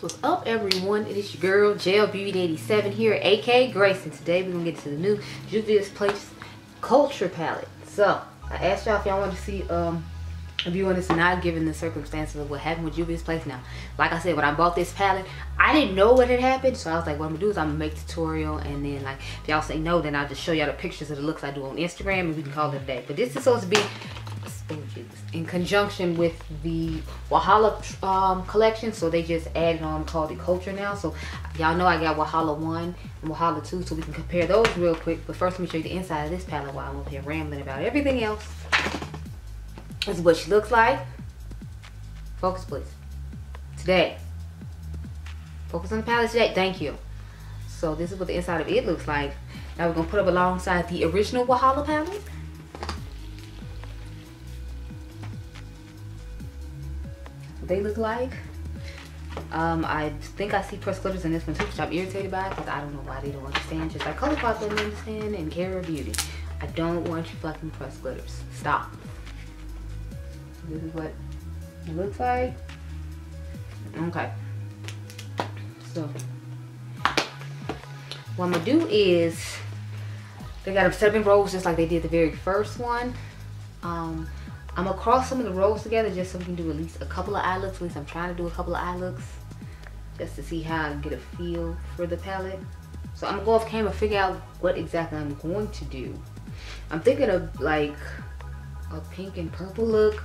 what's up everyone. It is your girl Gel Beauty 87 here ak grace and today we're gonna get to the new juvia's place culture palette. So i asked y'all if y'all want to see um view on this not given the circumstances of what happened with juvia's place. Now like i said when i bought this palette i didn't know what had happened. So i was like what i'm gonna do is i'm gonna make tutorial and then like if y'all say no then i'll just show y'all the pictures of the looks i do on instagram and we can call it a day. But this is supposed to be in conjunction with the Wahala um, collection. So they just added on called the Culture now. So y'all know I got Wahala 1 and Wahala 2 so we can compare those real quick. But first let me show you the inside of this palette while I'm up here rambling about everything else. This is what she looks like. Focus please. Today. Focus on the palette today. Thank you. So this is what the inside of it looks like. Now we're going to put up alongside the original Wahala palette. They look like. Um, I think I see press glitters in this one too, which I'm irritated by because I don't know why they don't understand. Just like ColourPop doesn't understand and Kara Beauty. I don't want you fucking press glitters. Stop. This is what it looks like. Okay. So, what I'm gonna do is, they got them seven rows just like they did the very first one. Um, I'm gonna cross some of the rows together just so we can do at least a couple of eye looks. At least I'm trying to do a couple of eye looks just to see how I get a feel for the palette. So I'm gonna go off camera figure out what exactly I'm going to do. I'm thinking of like a pink and purple look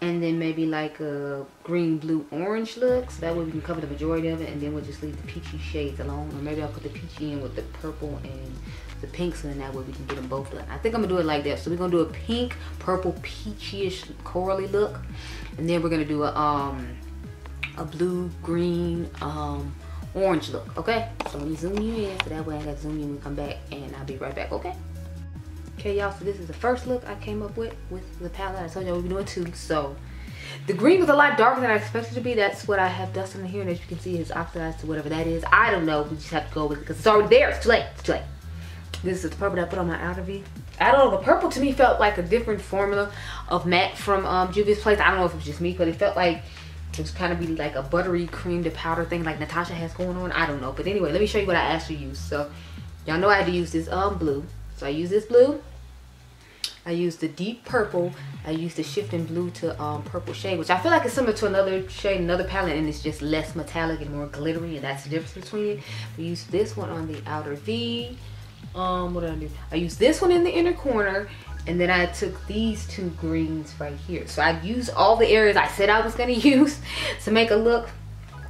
and then maybe like a green, blue, orange look. So that way we can cover the majority of it and then we'll just leave the peachy shades alone. Or maybe I'll put the peachy in with the purple and the pinks and then that way we can get them both done. I think I'm gonna do it like that. So we're gonna do a pink, purple, peachyish, corally look. And then we're gonna do a um a blue, green, um, orange look, okay? So let me zoom you in so that way I gotta zoom when we come back and I'll be right back, okay? Okay, y'all, so this is the first look I came up with with the palette. I told y'all we'll be doing two, so the green was a lot darker than I expected it to be. That's what I have dusted in here, and as you can see, it's oxidized to whatever that is. I don't know. We just have to go with it because it's already there. It's too late. It's too late. This is the purple that I put on my outer V. I don't know. The purple to me felt like a different formula of matte from um, Juvia's Place. I don't know if it was just me, but it felt like it was kind of be like a buttery cream to powder thing like Natasha has going on. I don't know. But anyway, let me show you what I actually used. So y'all know I had to use this um blue. So I use this blue. I use the deep purple. I use the shifting blue to um, purple shade, which I feel like is similar to another shade, another palette, and it's just less metallic and more glittery, and that's the difference between it. We use this one on the outer V. Um, what did I do? I used this one in the inner corner, and then I took these two greens right here. So I used all the areas I said I was gonna use to make a look.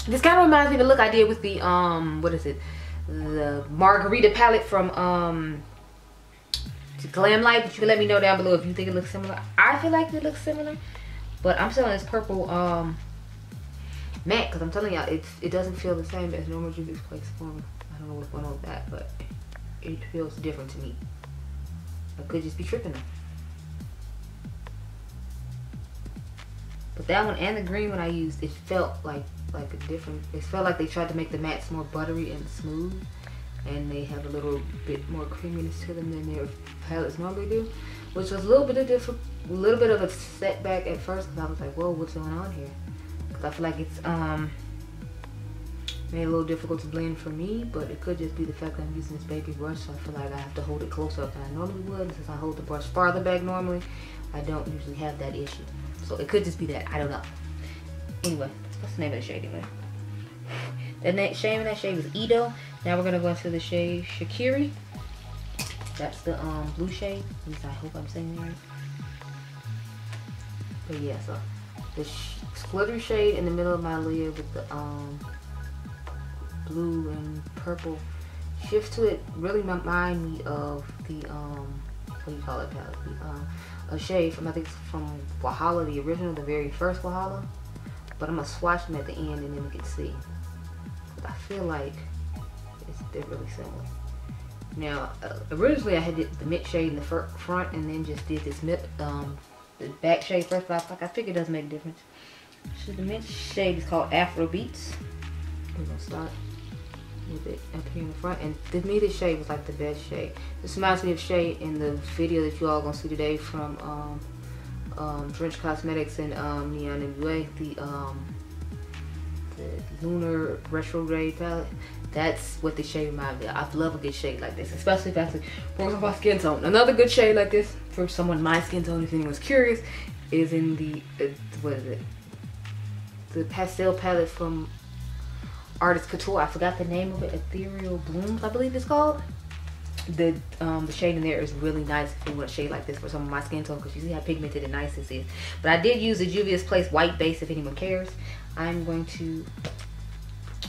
This kind of reminds me of the look I did with the, um, what is it? The Margarita palette from, um, Glamlite but you can let me know down below if you think it looks similar i feel like it looks similar but i'm selling this purple um matte because i'm telling y'all it doesn't feel the same as normal juvia's place form i don't know what's going on with that but it feels different to me i could just be tripping them. but that one and the green one i used it felt like like a different it felt like they tried to make the mattes more buttery and smooth and they have a little bit more creaminess to them than their palettes normally do, which was a little bit of different, a little bit of a setback at first because I was like, whoa, what's going on here? Because I feel like it's um made a little difficult to blend for me, but it could just be the fact that I'm using this baby brush, so I feel like I have to hold it closer than I normally would. Since I hold the brush farther back normally, I don't usually have that issue. So it could just be that, I don't know. Anyway, what's the name of the shade anyway? The next shade in that shade was Edo. Now we're gonna go into the shade Shakiri. That's the um blue shade. At least I hope I'm saying it right. But yeah, so the sh glittery shade in the middle of my lid with the um blue and purple shift to it really remind me of the um what do you call it palette? The, um, a shade from I think it's from Wahala, the original, the very first Wahala. But I'm gonna swatch them at the end and then we can see. I feel like it's, they're really similar. Now, uh, originally I had the mid shade in the front and then just did this mid, um, the back shade first, but I, like, I it does make a difference. So the mid shade is called Afro Beats. We're gonna start with it up here in the front. And to me, this shade was like the best shade. This reminds me of shade in the video that you all gonna see today from um, um, Drench Cosmetics and um, Neon MUA. The um, it? Lunar Retrograde palette. That's what the shade reminds me of. I love a good shade like this, especially if that's works on my skin tone. Another good shade like this for someone my skin tone, if anyone's curious, is in the, uh, what is it? The pastel palette from Artist Couture. I forgot the name of it. Ethereal Blooms, I believe it's called. The um, the shade in there is really nice if you want a shade like this for some of my skin tone because you see how pigmented and nice this is. But I did use the Juvia's Place white base if anyone cares. I'm going to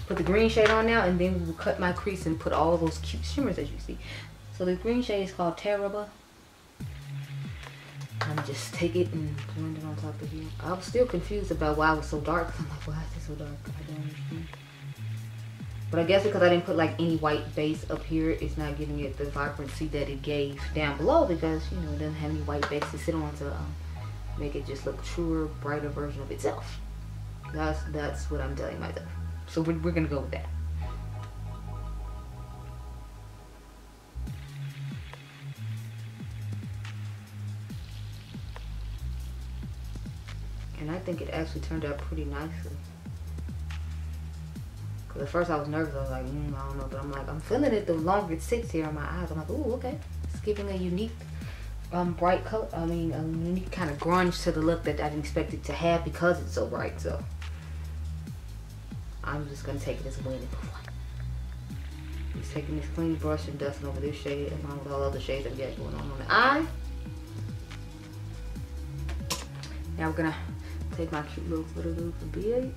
put the green shade on now and then we will cut my crease and put all those cute shimmers as you see. So the green shade is called Terrible. I'm just take it and blend it on top of here. I was still confused about why it was so dark. I'm like, why is it so dark? I don't understand. But I guess because I didn't put like any white base up here, it's not giving it the vibrancy that it gave down below because, you know, it doesn't have any white base to sit on to um, make it just look truer, brighter version of itself. That's, that's what I'm telling myself. So we're, we're going to go with that. And I think it actually turned out pretty nicely. Cause at first I was nervous. I was like, mm, I don't know, but I'm like, I'm feeling it the longer it sits here on my eyes. I'm like, ooh, okay. It's giving a unique, um, bright color. I mean, a unique kind of grunge to the look that I didn't expect it to have because it's so bright. So I'm just gonna take it as a win. Just taking this clean brush and dusting over this shade along with all other shades I've got going on on the eye. Now we're gonna take my cute little footer loop from BH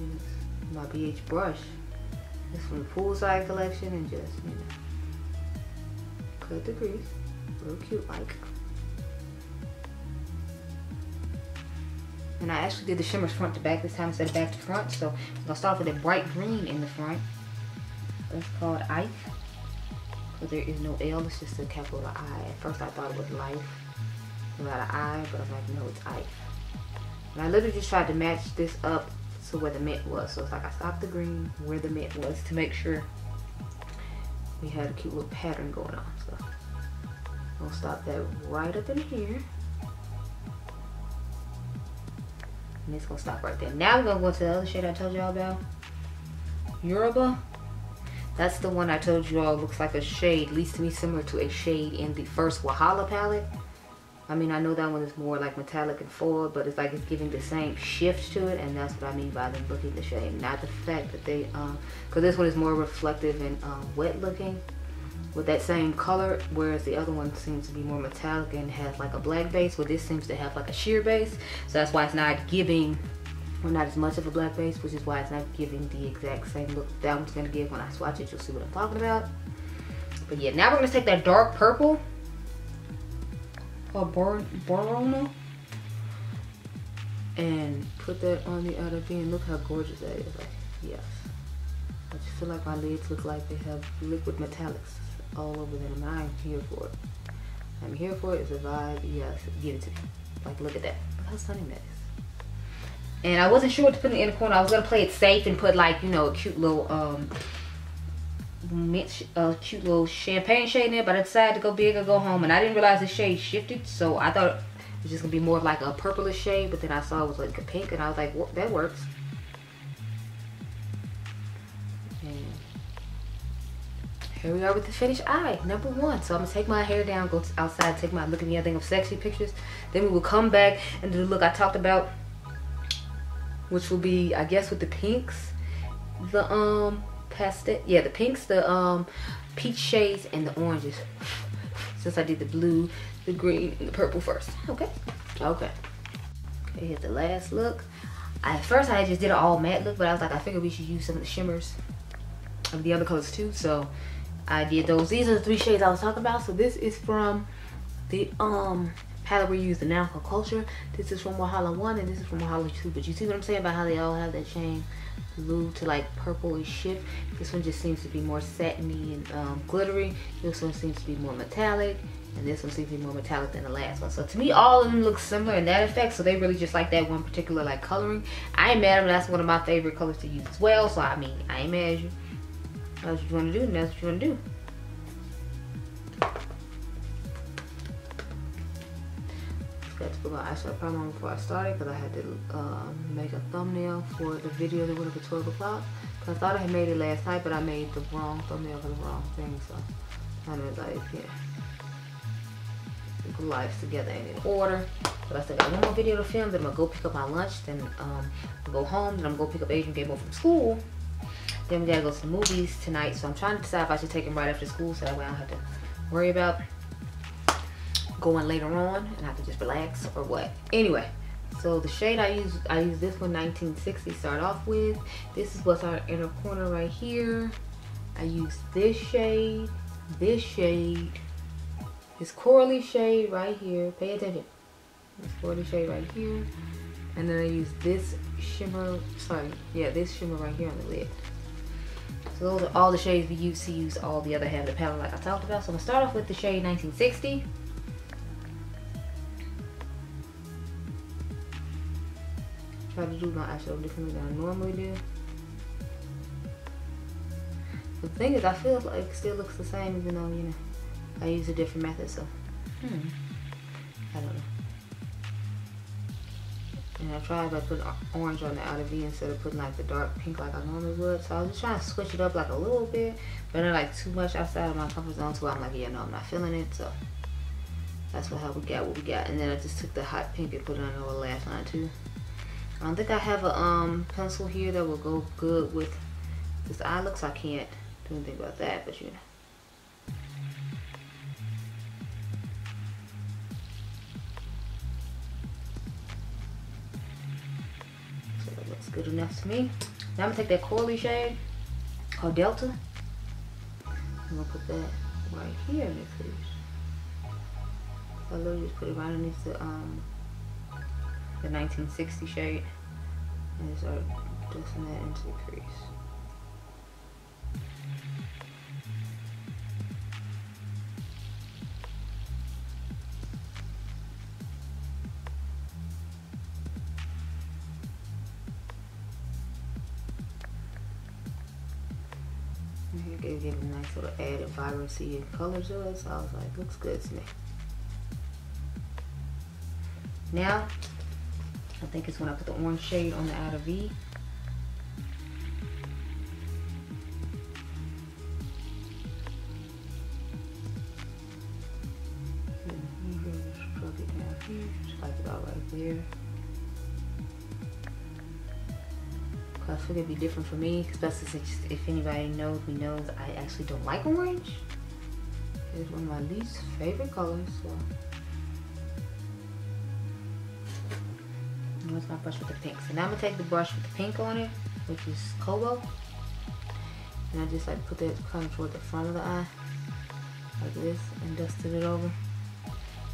and my BH brush. This from the poolside collection and just, you know, cut the grease. Real cute like. And I actually did the shimmers front to back this time instead of back to front. So I'm gonna start with a bright green in the front. That's called Ice. Because there is no L, it's just a capital I. At first I thought it was life without an I, but I'm like, no, it's Ice. And I literally just tried to match this up to where the mint was. So it's like I stopped the green where the mint was to make sure we had a cute little pattern going on. So we'll stop that right up in here. And it's gonna stop right there. Now we're gonna go to the other shade I told y'all about. Yoruba. That's the one I told you all looks like a shade, least to me similar to a shade in the first Wahala palette. I mean, I know that one is more like metallic and forward, but it's like it's giving the same shift to it, and that's what I mean by them looking the shade. Not the fact that they, um, because this one is more reflective and um, wet looking with that same color, whereas the other one seems to be more metallic and has like a black base, where this seems to have like a sheer base. So that's why it's not giving, or not as much of a black base, which is why it's not giving the exact same look that one's gonna give. When I swatch it, you'll see what I'm talking about. But yeah, now we're gonna take that dark purple or Borona and put that on the outer V and look how gorgeous that is. Like, yes. I just feel like my lids look like they have liquid metallics all over them. I'm here for it. I'm here for it. It's a vibe. Yes, give it to me. Like, look at that. Look how stunning that is. And I wasn't sure what to put in the inner corner. I was going to play it safe and put like, you know, a cute little um, mint, a cute little champagne shade in there, but I decided to go big or go home. And I didn't realize the shade shifted, so I thought it was just gonna be more of like a purplish shade, but then I saw it was like a pink, and I was like, that works. Here we are with the finished eye, number one. So I'm gonna take my hair down, go outside, take my look at the other thing of sexy pictures. Then we will come back and do the look I talked about, which will be, I guess, with the pinks, the um pastel yeah the pinks the um peach shades and the oranges. Since I did the blue the green and the purple first. Okay. Okay. Okay here's the last look. I, at first I just did an all matte look but I was like I figured we should use some of the shimmers of the other colors too. So I did those. These are the three shades I was talking about. So this is from the um palette we use the Natural Culture this is from Wahala 1 and this is from Wahala 2 but you see what I'm saying about how they all have that chain blue to like purplish shift. This one just seems to be more satiny and um, glittery. This one seems to be more metallic. And this one seems to be more metallic than the last one. So to me, all of them look similar in that effect. So they really just like that one particular like coloring. I ain't mad at them. That's one of my favorite colors to use as well. So I mean, I ain't mad at you. That's what you want to do, and that's what you want to do. To put my eyeshadow on before I started because I had to um, make a thumbnail for the video that went up at 12 o'clock. Cause I thought I had made it last night, but I made the wrong thumbnail for the wrong thing. So I was like, yeah, the lives together ain't in order. But I still got one more video to film. Then I'm gonna go pick up my lunch. Then um, go home. Then I'm gonna go pick up Adrian Gable from school. Then we gotta go to the movies tonight. So I'm trying to decide if I should take him right after school, so that way I don't have to worry about going later on and I have to just relax or what. Anyway, so the shade I use, I use this one 1960 start off with. This is what's our inner corner right here. I use this shade, this shade, this corally shade right here. Pay attention. This corally shade right here. And then I use this shimmer, sorry, yeah, this shimmer right here on the lid. So those are all the shades we use to use all the other half of the palette like I talked about. So I'm gonna start off with the shade 1960. Try to do my eyeshadow differently than I normally do. The thing is, I feel like it still looks the same even though, you know, I use a different method, so, hmm, I don't know. And I tried by putting orange on the outer V instead of putting like the dark pink like I normally would. So I was just trying to switch it up like a little bit, but not like too much outside of my comfort zone. So I'm like, yeah, no, I'm not feeling it. So that's what how we got what we got. And then I just took the hot pink and put it on the lash line too. I don't think I have a um pencil here that will go good with this eye look, so I can't do anything about that. But you know. good enough to me. Now I'm gonna take that corally shade called Delta. I'm gonna put that right here in the crease. I literally just put it right underneath the um the 1960 shade and start dusting that into the crease. It gave a nice little added vibrancy and color to it. So I was like, looks good to me. Now, I think it's when I put the orange shade on the outer V. There. I feel it'd be different for me, especially since if anybody knows me knows I actually don't like orange. It's one of my least favorite colors. So. Where's my brush with the pink? So now I'm gonna take the brush with the pink on it, which is Kobo. And I just like put that kind of toward the front of the eye, like this, and dusted it over.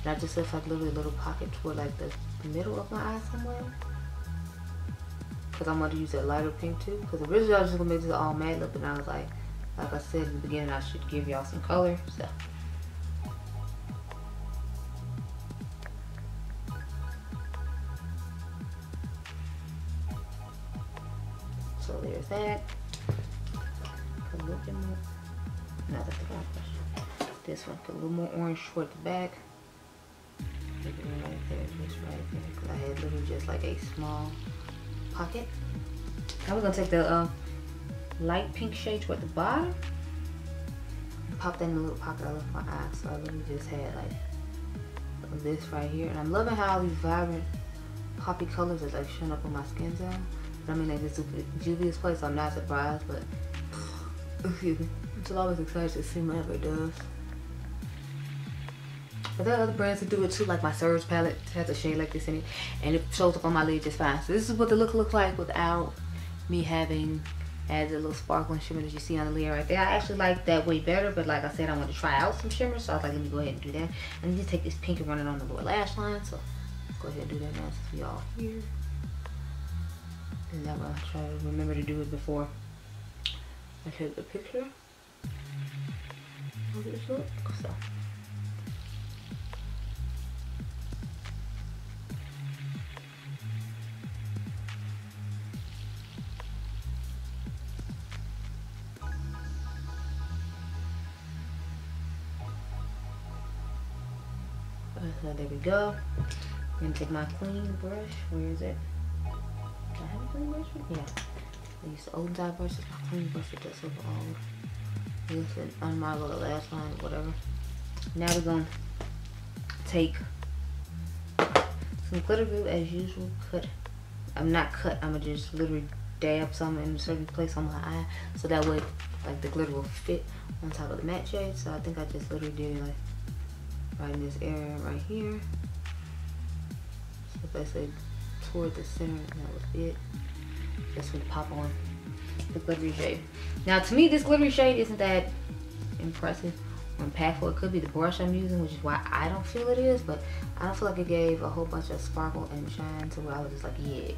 And I just left like literally a little pocket toward like the middle of my eye somewhere because I'm going to use that lighter pink too. Because originally I was just going to make this all matte look, but I was like, like I said in the beginning, I should give y'all some color. So. There's that. A little bit more. The brush. This one, put a little more orange toward the back. Right there, just right there. Because I had literally just like a small pocket. Now we're gonna take the uh, light pink shade toward the bottom pop that in the little pocket I left my eye. So I literally just had like this right here. And I'm loving how all these vibrant poppy colors are like showing up on my skin zone. I mean, like this is Juvia's place, so I'm not surprised, but excuse me. I'm still always excited to see whatever it does. But there are other brands that do it too, like my Surge palette has a shade like this in it, and it shows up on my lid just fine. So this is what the look looks like without me having added a little sparkling shimmer that you see on the lid right there. I actually like that way better, but like I said, I want to try out some shimmer, so I was like, let me go ahead and do that. And just take this pink and run it on the lower lash line. So go ahead and do that now since we all here. Gonna try to remember to do it before I take the picture. How this look? So. So there we go. Gonna take my clean brush. Where is it? Do I have a clean brush? Yeah. I use the old dye brush. My clean brush. It does old. Listen, my little last line, whatever. Now we're gonna take some glitter glue as usual. Cut. I'm not cut. I'm gonna just literally dab some in a certain place on my eye, so that way, like the glitter will fit on top of the matte shade. So I think I just literally did like right in this area right here. So basically toward the center, and that was it. Just would pop on the glittery shade. Now to me, this glittery shade isn't that impressive or impactful. It could be the brush I'm using, which is why I don't feel it is, but I don't feel like it gave a whole bunch of sparkle and shine to where I was just like, yes.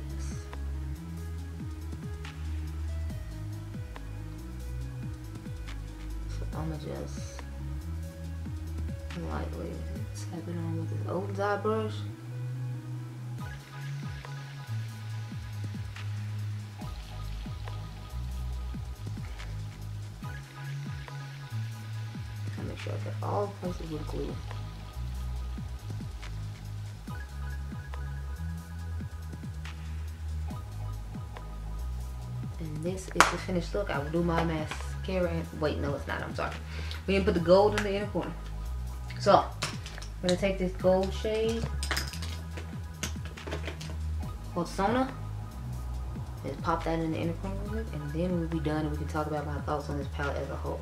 So I'ma just lightly tap it on with this old dye brush. All places with glue. And this is the finished look. I will do my mascara and wait, no it's not, I'm sorry. We're gonna put the gold in the inner corner. So, I'm gonna take this gold shade called Sona. Just pop that in the inner corner and then we'll be done and we can talk about my thoughts on this palette as a whole.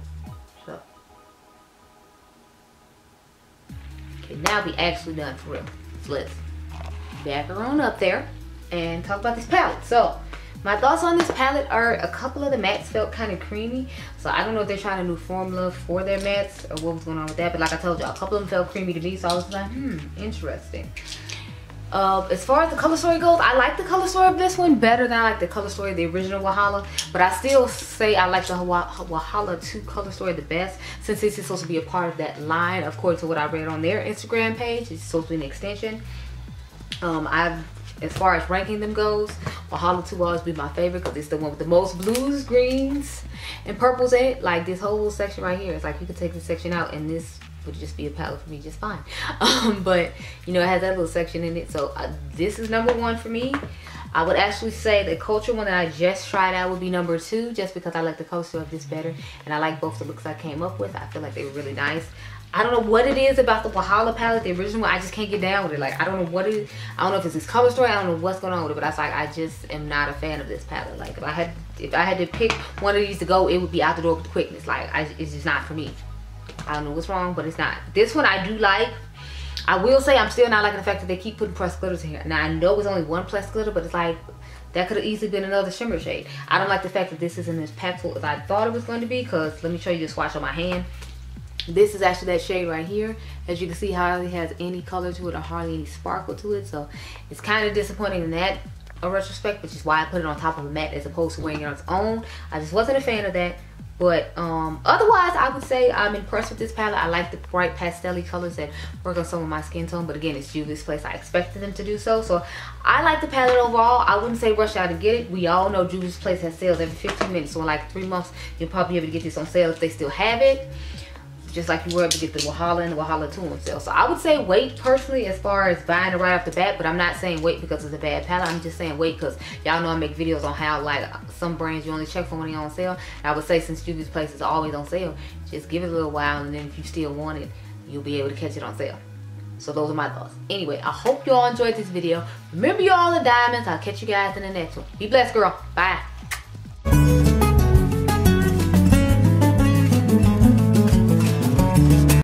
Now we actually done for real. So let's back her on up there and talk about this palette. So, my thoughts on this palette are a couple of the mattes felt kind of creamy. So I don't know if they're trying a new formula for their mattes or what was going on with that. But like I told you, a couple of them felt creamy to me. So I was like, hmm, interesting. Uh, as far as the color story goes, I like the color story of this one better than I like the color story of the original Wahala. But I still say I like the Wahala 2 color story the best since this is supposed to be a part of that line according to what I read on their Instagram page. It's supposed to be an extension. Um, I've as far as ranking them goes, Wahala 2 will always be my favorite because it's the one with the most blues, greens, and purples in it. Like this whole section right here, it's like you could take this section out and this would just be a palette for me just fine. Um, but, you know, it has that little section in it. So uh, this is number one for me. I would actually say the culture one that I just tried out would be number two just because I like the color of this better. And I like both the looks I came up with. I feel like they were really nice. I don't know what it is about the Wahala palette, the original one. I just can't get down with it. Like, I don't know what it is. I don't know if it's this color story. I don't know what's going on with it. But I was like, I just am not a fan of this palette. Like, if I had if I had to pick one of these to go, it would be out the door with quickness. Like, I, it's just not for me. I don't know what's wrong, but it's not. This one I do like. I will say I'm still not liking the fact that they keep putting pressed glitters in here. Now, I know it's only one pressed glitter, but it's like, that could have easily been another shimmer shade. I don't like the fact that this isn't as packful as I thought it was going to be, because let me show you the swatch on my hand. This is actually that shade right here. As you can see, hardly has any color to it or hardly any sparkle to it. So it's kind of disappointing in that a retrospect, which is why I put it on top of a matte as opposed to wearing it on its own. I just wasn't a fan of that. But um, otherwise, I would say I'm impressed with this palette. I like the bright pastel colors that work on some of my skin tone. But again, it's Juvia's Place. I expected them to do so. So I like the palette overall. I wouldn't say rush out to get it. We all know Juvia's Place has sales every 15 minutes. So in like three months, you'll probably be able to get this on sale if they still have it just like you were able to get the Wahala and the Wahala 2 on sale. So I would say wait personally as far as buying it right off the bat, but I'm not saying wait because it's a bad palette. I'm just saying wait because y'all know I make videos on how like some brands you only check for when they're on sale. And I would say since Juvia's Place is always on sale, just give it a little while and then if you still want it, you'll be able to catch it on sale. So those are my thoughts. Anyway, I hope y'all enjoyed this video. Remember y'all the diamonds. I'll catch you guys in the next one. Be blessed, girl. Bye.